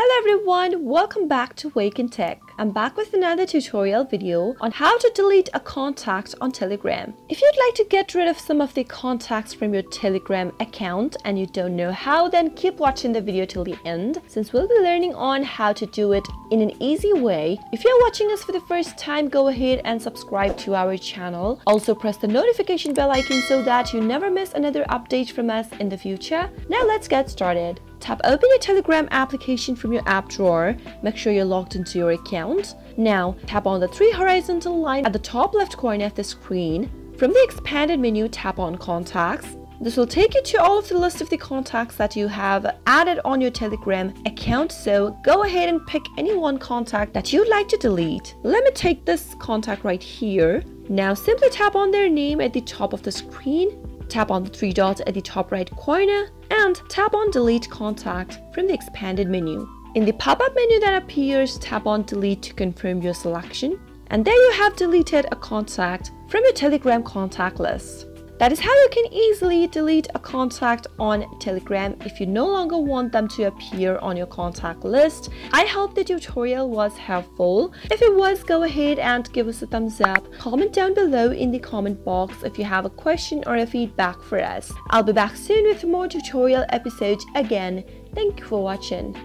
Hello everyone, welcome back to Wake&Tech. I'm back with another tutorial video on how to delete a contact on Telegram. If you'd like to get rid of some of the contacts from your Telegram account and you don't know how, then keep watching the video till the end since we'll be learning on how to do it in an easy way. If you're watching us for the first time, go ahead and subscribe to our channel. Also press the notification bell icon so that you never miss another update from us in the future. Now let's get started. Tap open your Telegram application from your app drawer. Make sure you're logged into your account. Now, tap on the three horizontal line at the top left corner of the screen. From the expanded menu, tap on Contacts. This will take you to all of the list of the contacts that you have added on your Telegram account, so go ahead and pick any one contact that you'd like to delete. Let me take this contact right here. Now simply tap on their name at the top of the screen Tap on the three dots at the top right corner and tap on Delete Contact from the expanded menu. In the pop-up menu that appears, tap on Delete to confirm your selection. And there you have deleted a contact from your Telegram contact list. That is how you can easily delete a contact on Telegram if you no longer want them to appear on your contact list. I hope the tutorial was helpful. If it was, go ahead and give us a thumbs up. Comment down below in the comment box if you have a question or a feedback for us. I'll be back soon with more tutorial episodes again. Thank you for watching.